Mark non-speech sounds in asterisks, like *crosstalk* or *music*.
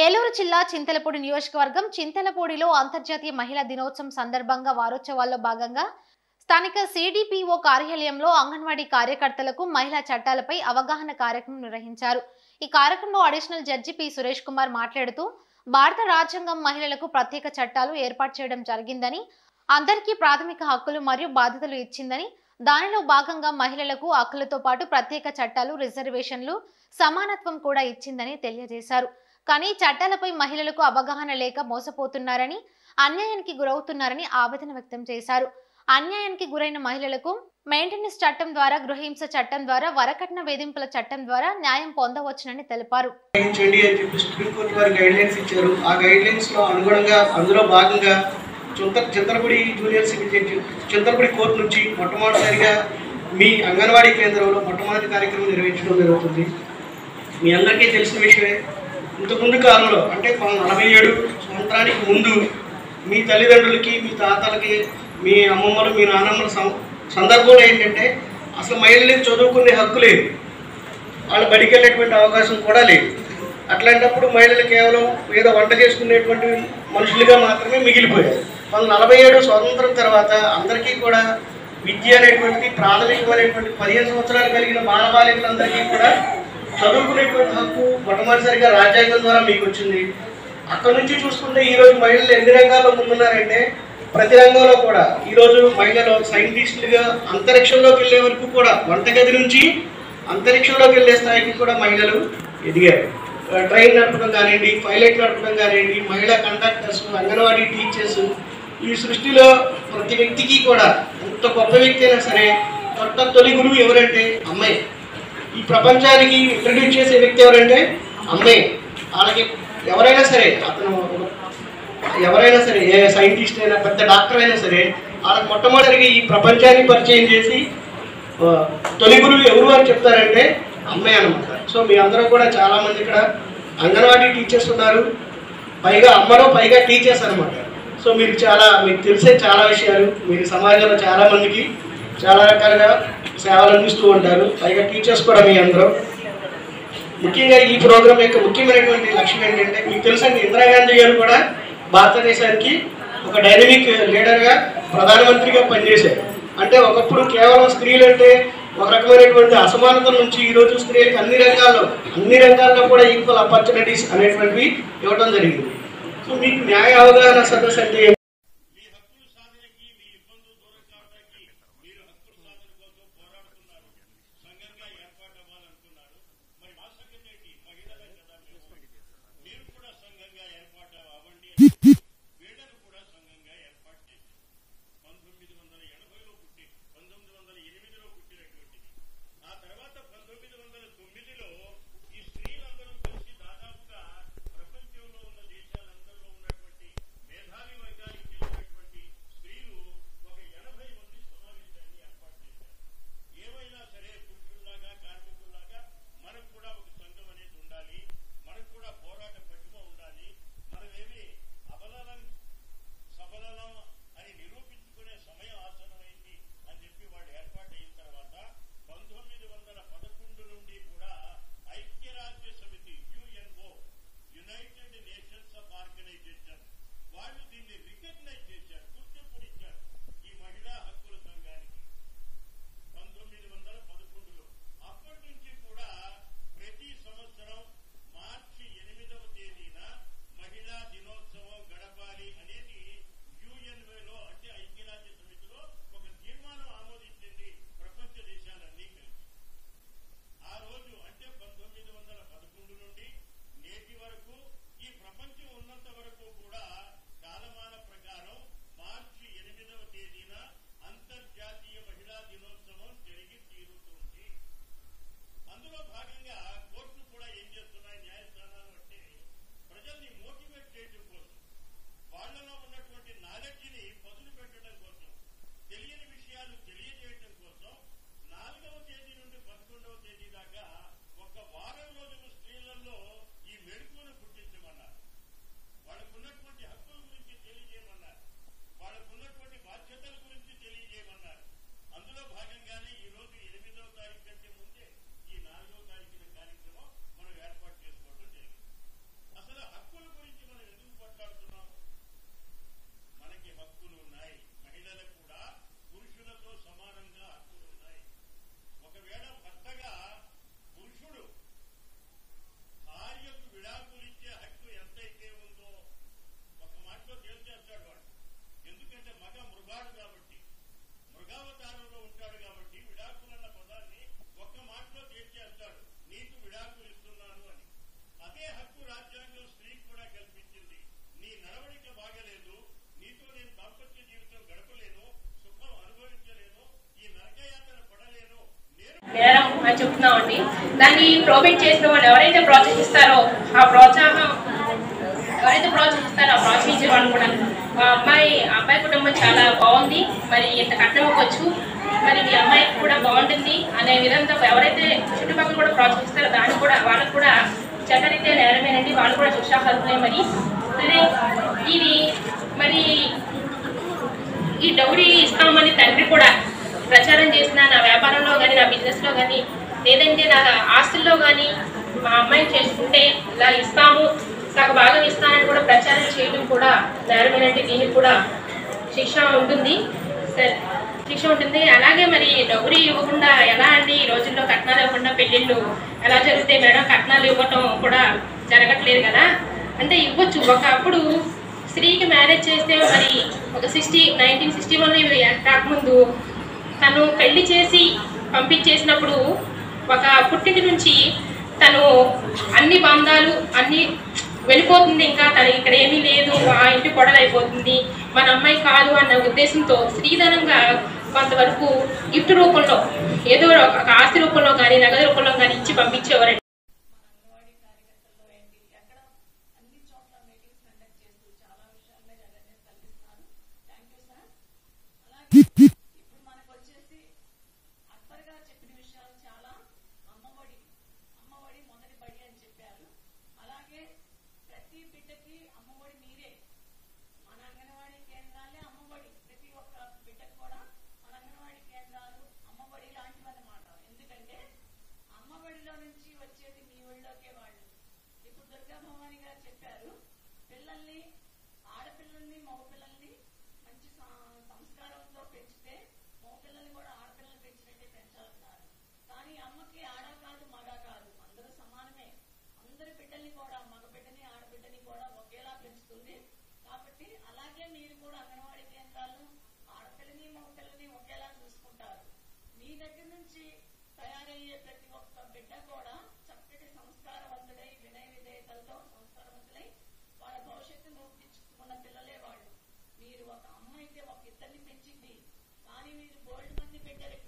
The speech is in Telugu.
ఏలూరు జిల్లా చింతలపూడి నియోజకవర్గం చింతలపూడిలో అంతర్జాతీయ మహిళా దినోత్సవం సందర్భంగా వారోత్సవాల్లో భాగంగా స్థానిక సిడిపిఓ కార్యాలయంలో అంగన్వాడీ కార్యకర్తలకు మహిళా చట్టాలపై అవగాహన కార్యక్రమం నిర్వహించారు. ఈ కార్యక్రమంలో additional judge P Suresh Kumar మాట్లాడుతూ భారత రాజ్యాంగం మహిళలకు ప్రత్యేక చట్టాలు ఏర్పాటు చేయడం జరిగిందని అందరికీ ప్రాథమిక హక్కులు మరియు బాధ్యతలు ఇచ్చిందని దానిలో భాగంగా మహిళలకు హక్కులతో పాటు ప్రత్యేక చట్టాలు రిజర్వేషన్లు సమానత్వం కూడా ఇచ్చిందని తెలియజేశారు. కానీ చట్టాలపై మహిళలకు అవగాహన లేక మోసపోతున్నారని అన్యాయానికి గురవుతున్నారని ఆవేదన వ్యక్తం చేశారు. అన్యాయానికి గురైన మహిళలకు మెయింటెనెన్స్ చట్టం ద్వారా గృహహింస చట్టం ద్వారా వరకట్న వేధింపుల చట్టం ద్వారా న్యాయం పొందవచ్చునని తెలిపారు. ఆ గైడ్ అనుగుణంగా అందులో భాగంగా చింతలపూడి జూనియర్ చింతలపూడి కోర్టు నుంచి మొట్టమొదటిసారిగా మీ అంగన్వాడీ కేంద్రంలో మొట్టమొదటి కార్యక్రమం నిర్వహించడం జరుగుతుంది. మీ అందరికీ తెలిసిన విషయమే. ఇంతకుముందు కాలంలో అంటే నలభై ఏడు సంవత్సరానికి ముందు మీ తల్లిదండ్రులకి మీ తాతలకి మీ అమ్మమ్మలు మీ నాన్నమ్మల సందర్భంలో ఏంటంటే అసలు మహిళలకు చదువుకునే హక్కు లేదు. వాళ్ళు బడికి వెళ్ళేటువంటి అవకాశం కూడా లేదు. అట్లాంటప్పుడు మహిళలు కేవలం ఏదో వంట చేసుకునేటువంటి మనుషులుగా మాత్రమే మిగిలిపోయారు. మన నలభై ఏడు స్వాతంత్రం తర్వాత అందరికీ కూడా విద్య అనేటువంటిది ప్రాథమికమైనటువంటి పదిహేను సంవత్సరాలు కలిగిన బాలబాలికలందరికీ కూడా చదువుకునేటువంటి హక్కు మొట్టమొదటిసారిగా రాజ్యాంగం ద్వారా మీకు వచ్చింది. అక్కడ నుంచి చూసుకుంటే ఈరోజు మహిళలు ఎన్ని రంగాల్లో ముందున్నారంటే ప్రతి రంగంలో కూడా. ఈరోజు మహిళలు సైంటిస్టులుగా అంతరిక్షంలోకి వెళ్ళే వరకు కూడా వంటగది నుంచి అంతరిక్షంలోకి వెళ్ళే స్థాయికి కూడా మహిళలు ఎదిగారు. ట్రైన్ నడపడం కానివ్వండి పైలట్ నడపడం కానివ్వండి మహిళా కండక్టర్స్ అంగన్వాడీ టీచర్స్ ఈ సృష్టిలో ప్రతి వ్యక్తికి కూడా ఎంత గొప్ప వ్యక్తి అయినా సరే కొత్త తొలి గురువు ఎవరంటే అమ్మాయి. ఈ ప్రపంచానికి ఇంట్రడ్యూస్ చేసే వ్యక్తి ఎవరంటే అమ్మాయి వాళ్ళకి ఎవరైనా సరే అతను ఎవరైనా సరే ఏ సైంటిస్ట్ అయినా పెద్ద డాక్టర్ అయినా సరే వాళ్ళకి మొట్టమొదటిగా ఈ ప్రపంచాన్ని పరిచయం చేసి తొలి గురువులు ఎవరు అని చెప్తారంటే అమ్మాయి అనమాట సో మీ అందరూ కూడా చాలామంది ఇక్కడ అంగన్వాడీ టీచర్స్ ఉన్నారు. పైగా అమ్మలో పైగా టీచర్స్ అనమాట సో మీరు చాలా మీకు తెలిసే చాలా విషయాలు. మీరు సమాజంలో చాలా మందికి చాలా రకాలుగా సేవలు అందిస్తూ ఉంటారు. పైగా టీచర్స్ కూడా మీ అందరూ. ముఖ్యంగా ఈ ప్రోగ్రామ్ యొక్క ముఖ్యమైనటువంటి లక్ష్యం ఏంటంటే మీకు తెలుసండి ఇందిరాగాంధీ గారు కూడా భారతదేశానికి ఒక డైనమిక్ లీడర్గా ప్రధానమంత్రిగా పనిచేశారు. అంటే ఒకప్పుడు కేవలం స్త్రీలు అంటే ఒక రకమైనటువంటి అసమానతల నుంచి ఈరోజు స్త్రీలకు అన్ని రంగాల్లో అన్ని రంగాల్లో కూడా ఈక్వల్ ఆపర్చునిటీస్ అనేటువంటివి ఇవ్వడం జరిగింది. సో మీకు న్యాయ అవగాహన సదస్సు అంటే నాలుగవ తేదీ నుండి పదకొండవ తేదీ దాకా ఒక వారం రోజులు స్త్రీలలో ఈ మెడుకును పుట్టించమన్నారు. వాళ్ళకున్నటువంటి హక్కుల గురించి తెలియజేయమన్నారు. వాళ్ళకున్నటువంటి బాధ్యతల గురించి తెలియజేయమన్నారు. అందులో భాగంగానే ఈ రోజు ఎనిమిదవ తారీఖు కంటే ముందే ఈ నాలుగవ తారీఖు అగావతారంలో ఉంటాడు కాబట్టి విడాకులన్న పదాన్ని ఒక్క మాటలో తేల్చి నీకు విడాకులు ఇస్తున్నాను అని. అదే హక్కు రాజ్యాంగం స్త్రీకి కూడా కల్పించింది. నీ నడవడిక బాగలేదు. నీతో నేను దాంపత్య జీవితం గడపలేను. సుఖం అనుభవించలేను. ఈ నరకయాతన పడలేను. నేరం అని చెప్తున్నామండి. దాన్ని ప్రోబేట్ చేసిన వాళ్ళు ఎవరైతే ప్రోత్సహిస్తారో ఆ ప్రోత్సాహం ఎవరైతే ప్రోత్సహిస్తారో ఆ ప్రోత్సహించే వాళ్ళు కూడా మా అమ్మాయి ఆ అబ్బాయి కుటుంబం చాలా బాగుంది. మరి ఇంత కట్నం ఇవ్వచ్చు మరి మీ అమ్మాయికి కూడా బాగుంటుంది అనే విధంగా ఎవరైతే చుట్టుపక్కల కూడా ప్రోత్సహిస్తారో దాన్ని కూడా వాళ్ళకు కూడా చట్టరీత్యా నేరమేనండి. వాళ్ళు కూడా శిక్షార్హులే మరి. సరే ఇది మరి ఈ డౌరీ ఇస్తామని తండ్రి కూడా ప్రచారం చేసిన నా వ్యాపారంలో కానీ నా బిజినెస్లో కానీ లేదంటే నా ఆస్తుల్లో కానీ మా అమ్మాయిని చేసుకుంటే ఇలా ఇస్తాము. నాకు భాగం ఇస్తానని కూడా ప్రచారం చేయడం కూడా నేరమేనంటే దీనికి కూడా శిక్ష ఉంటుంది. సరే శిక్ష ఉంటుంది. అలాగే మరి డౌరీ ఇవ్వకుండా ఎలా అండి ఈ రోజుల్లో కట్నాలు ఇవ్వకుండా పెళ్ళిళ్ళు ఎలా జరుగుతాయి మేడం కట్నాలు ఇవ్వటం కూడా జరగట్లేదు కదా? అంటే ఇవ్వచ్చు. ఒకప్పుడు స్త్రీకి మ్యారేజ్ చేస్తే మరి ఒక సిక్స్టీ నైన్టీన్ సిక్స్టీ వన్ ఇవి రాకముందు తను పెళ్ళి చేసి పంపించేసినప్పుడు ఒక పుట్టింటి నుంచి తను అన్ని బంధాలు అన్ని వెళ్ళిపోతుంది ఇంకా తన ఇక్కడ ఏమీ లేదు ఆ ఇంటి కొడలైపోతుంది మన అమ్మాయి కాదు అన్న ఉద్దేశంతో స్త్రీధనంగా కొంతవరకు గిఫ్ట్ రూపంలో ఏదో ఒక ఆస్తి రూపంలో కానీ నగదు రూపంలో కానీ ఇచ్చి పంపించేవారండి. ఇప్పుడు *laughs* అమ్మఒడి మీరే మన అంగన్వాడీ కేంద్రాలే అమ్మఒడి ప్రతి ఒక్క బిడ్డకు కూడా మన అంగన్వాడీ కేంద్రాలు అమ్మఒడి లాంటివి అన్నమాట ఎందుకంటే అమ్మఒడిలో నుంచి వచ్చేది మీ ఒళ్ళోకే వాళ్ళు ఇప్పుడు దుర్గా భవాని గారు చెప్పారు పిల్లల్ని ఆడపిల్లల్ని మగపిల్లల్ని మంచి సా- సంస్కారంతో పెంచితే మగపిల్లల్ని కూడా ఆడపిల్లల్ని పెంచినట్టే పెంచాలన్నారు కానీ అమ్మకి ఆడ కాదు మగ కాదు అందరూ సమానమే అందరి బిడ్డల్ని కూడా మగ బిడ్డని ఆడబిడ్డని కూడా ఒకేలా పెంచుతుంది కాబట్టి అలాగే మీరు కూడా అంగన్వాడీ కేంద్రాలను ఆడపిల్లని మగపిల్లని ఒకేలా చూసుకుంటారు. మీ దగ్గర నుంచి తయారయ్యే ప్రతి ఒక్క బిడ్డ కూడా చక్కటి సంస్కారవంతుడై వినయ విధేయతలతో సంస్కారవంతులై వాళ్ళ భవిష్యత్తును రూపించుకున్న పిల్లలే వాళ్ళు. మీరు ఒక అమ్మ అయితే ఒక ఇద్దరిని పెంచింది. కానీ మీరు బోల్డ్ మంది బిడ్డలు